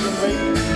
Golden Rain.